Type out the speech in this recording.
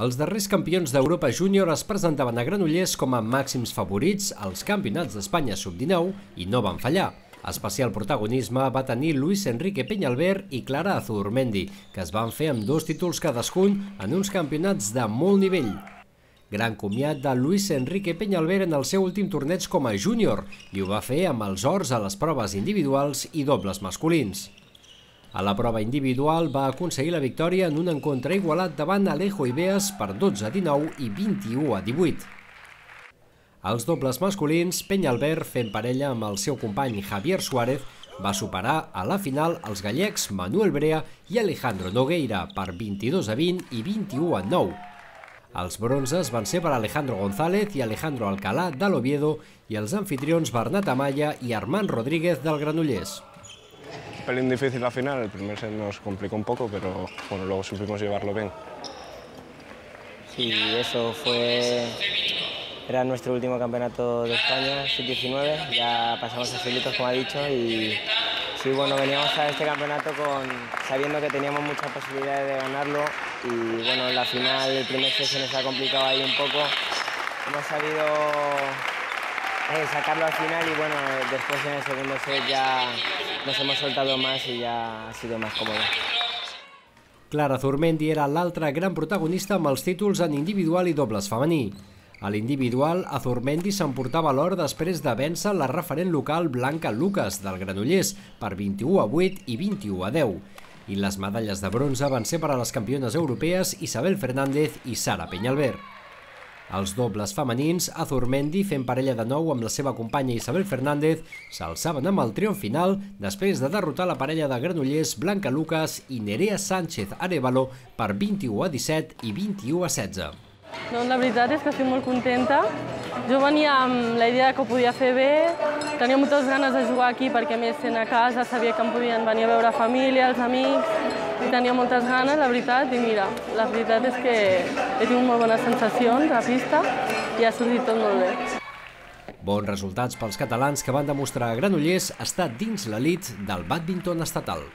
Els darrers campions d'Europa Júnior es presentaven a Granollers com a màxims favorits als campionats d'Espanya sub-19 i no van fallar. Especial protagonisme va tenir Luis Enrique Peñalver i Clara Azurmendi, que es van fer amb dos títols cadascun en uns campionats de molt nivell. Gran comiat de Luis Enrique Peñalver en el seu últim torneig com a júnior i ho va fer amb els ors a les proves individuals i dobles masculins. A la prova individual va aconseguir la victòria en un encontre igualat davant Alejo Ibeas per 12 a 19 i 21 a 18. Els dobles masculins, Penyalbert, fent parella amb el seu company Javier Suárez, va superar a la final els gallecs Manuel Brea i Alejandro Nogueira per 22 a 20 i 21 a 9. Els bronzes van ser per Alejandro González i Alejandro Alcalá de l'Oviedo i els anfitrions Bernat Amaya i Armand Rodríguez del Granollers pelín difícil la final, el primer set nos complicó un poco, pero bueno, luego supimos llevarlo bien. Sí, eso fue... Era nuestro último campeonato de España, sub-19, ya pasamos a Filitos, como ha dicho, y sí, bueno, veníamos a este campeonato con, sabiendo que teníamos muchas posibilidades de ganarlo y bueno, en la final el primer set se nos ha complicado ahí un poco. Hemos sabido eh, sacarlo al final y bueno, después en el segundo set ya nos hemos soltado más y ya ha sido más cómodo. Clara Zurmendi era l'altre gran protagonista amb els títols en individual i dobles femení. A l'individual, Azurmendi s'emportava l'or després de vèncer la referent local Blanca Lucas del Granollers per 21 a 8 i 21 a 10. I les medalles de bronze van ser per a les campiones europees Isabel Fernández i Sara Peñalver. Els dobles femenins, Azurmendi fent parella de nou amb la seva companya Isabel Fernández, s'alçaven amb el triomf final després de derrotar la parella de Granollers Blanca Lucas i Nerea Sánchez Arevalo per 21 a 17 i 21 a 16. Doncs la veritat és que estic molt contenta. Jo venia amb la idea que ho podia fer bé, tenia moltes ganes de jugar aquí perquè més sent a casa, sabia que em podien venir a veure família, els amics, tenia moltes ganes, la veritat, i mira, la veritat és que he tingut molt bones sensacions a pista i ha sortit tot molt bé. Bons resultats pels catalans que van demostrar a Granollers estar dins l'elit del bàdminton estatal.